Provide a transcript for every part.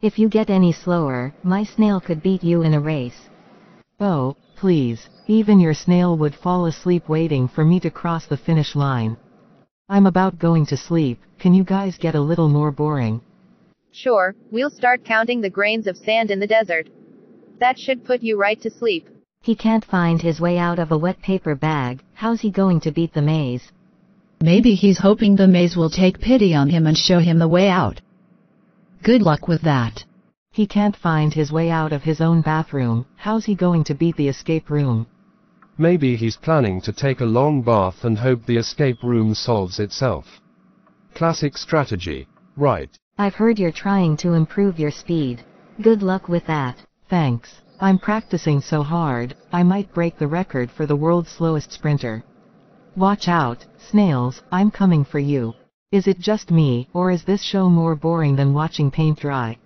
If you get any slower, my snail could beat you in a race. Oh, please, even your snail would fall asleep waiting for me to cross the finish line. I'm about going to sleep, can you guys get a little more boring? Sure, we'll start counting the grains of sand in the desert. That should put you right to sleep. He can't find his way out of a wet paper bag, how's he going to beat the maze? Maybe he's hoping the maze will take pity on him and show him the way out. Good luck with that. He can't find his way out of his own bathroom, how's he going to beat the escape room? Maybe he's planning to take a long bath and hope the escape room solves itself. Classic strategy, right? I've heard you're trying to improve your speed. Good luck with that. Thanks. I'm practicing so hard, I might break the record for the world's slowest sprinter. Watch out, snails, I'm coming for you. Is it just me, or is this show more boring than watching paint dry?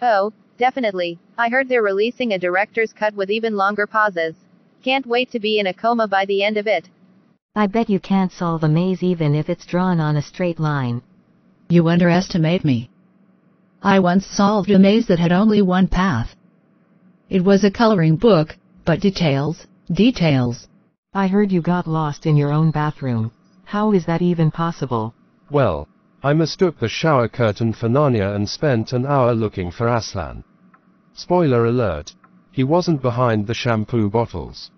Oh, definitely. I heard they're releasing a director's cut with even longer pauses. Can't wait to be in a coma by the end of it. I bet you can't solve a maze even if it's drawn on a straight line. You underestimate me. I once solved a maze that had only one path. It was a coloring book, but details, details. I heard you got lost in your own bathroom. How is that even possible? Well, I mistook the shower curtain for Narnia and spent an hour looking for Aslan. Spoiler alert. He wasn't behind the shampoo bottles.